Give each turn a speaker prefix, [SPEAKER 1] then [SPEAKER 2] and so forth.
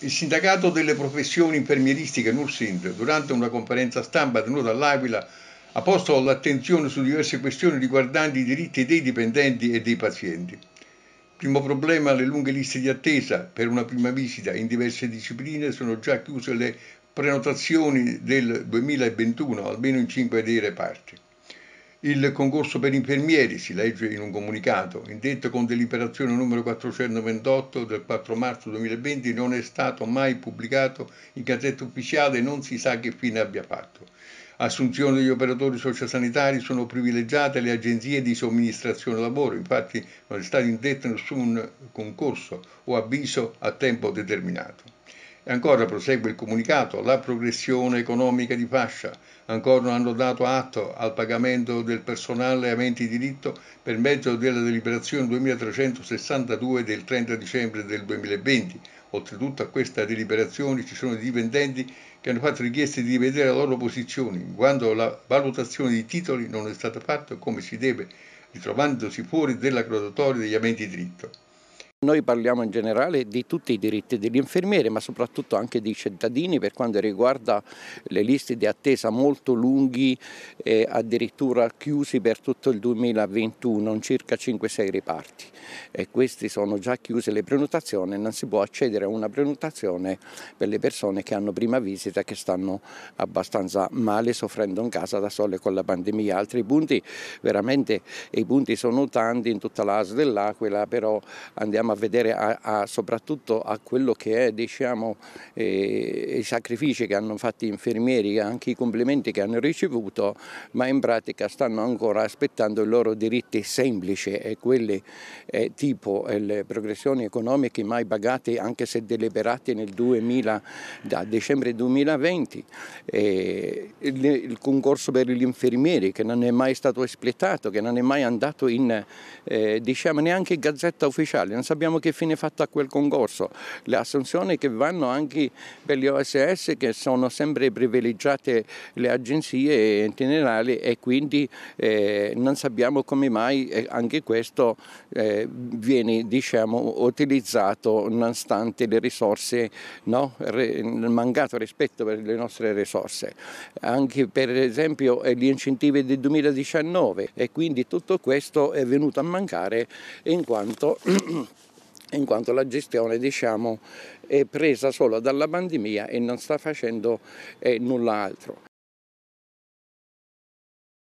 [SPEAKER 1] Il sindacato delle professioni infermieristiche NURSIND, durante una conferenza stampa tenuta all'Aquila, ha posto l'attenzione su diverse questioni riguardanti i diritti dei dipendenti e dei pazienti. Primo problema, le lunghe liste di attesa per una prima visita in diverse discipline sono già chiuse le prenotazioni del 2021, almeno in cinque dei reparti. Il concorso per infermieri, si legge in un comunicato, indetto con deliberazione numero 428 del 4 marzo 2020, non è stato mai pubblicato in gazzetta ufficiale e non si sa che fine abbia fatto. Assunzione degli operatori sociosanitari sono privilegiate le agenzie di somministrazione lavoro, infatti non è stato indetto nessun concorso o avviso a tempo determinato. E ancora prosegue il comunicato, la progressione economica di fascia. Ancora non hanno dato atto al pagamento del personale aventi diritto per mezzo della deliberazione 2362 del 30 dicembre del 2020. Oltretutto a questa deliberazione ci sono dipendenti che hanno fatto richieste di rivedere la loro posizione, quanto la valutazione di titoli non è stata fatta come si deve, ritrovandosi fuori della graduatoria degli aventi diritto.
[SPEAKER 2] Noi parliamo in generale di tutti i diritti degli infermieri, ma soprattutto anche dei cittadini per quanto riguarda le liste di attesa molto lunghi, eh, addirittura chiusi per tutto il 2021, in circa 5-6 riparti. E questi sono già chiuse le prenotazioni, non si può accedere a una prenotazione per le persone che hanno prima visita che stanno abbastanza male, soffrendo in casa da sole con la pandemia. Altri punti, veramente i punti sono tanti in tutta l'AS dell'Aquila, però andiamo andiamo a vedere a, a, soprattutto a quello che è diciamo, eh, i sacrifici che hanno fatto gli infermieri, anche i complimenti che hanno ricevuto, ma in pratica stanno ancora aspettando i loro diritti semplici e quelli eh, tipo eh, le progressioni economiche mai pagate anche se deliberate nel 2000, da dicembre 2020, il, il, concorso per gli infermieri che non è mai stato espletato, che non è mai andato in, eh, diciamo, neanche in gazzetta ufficiale, non sappiamo che fine ha fatto a quel concorso. Le assunzioni che vanno anche per gli OSS che sono sempre privilegiate le agenzie generali e quindi eh, non sappiamo come mai eh, anche questo eh, viene diciamo, utilizzato nonostante le risorse, no? il mancato rispetto per le nostre risorse. Anche per esempio gli incentivi del 2019 e quindi tutto questo è venuto a mancare in quanto in quanto la gestione diciamo, è presa solo dalla pandemia e non sta facendo eh, nulla.